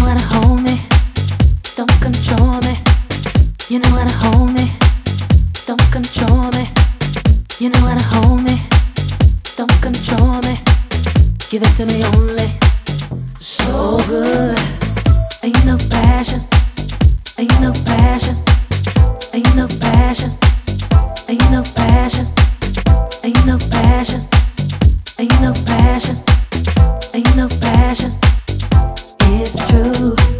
know how to hold me, don't control me. You know how to hold me, don't control me. You know how to hold me, don't control me. Give it to me only. So good. Ain't no passion, ain't no passion, ain't no passion, ain't no passion, ain't no passion, ain't no passion, ain't no passion it's true.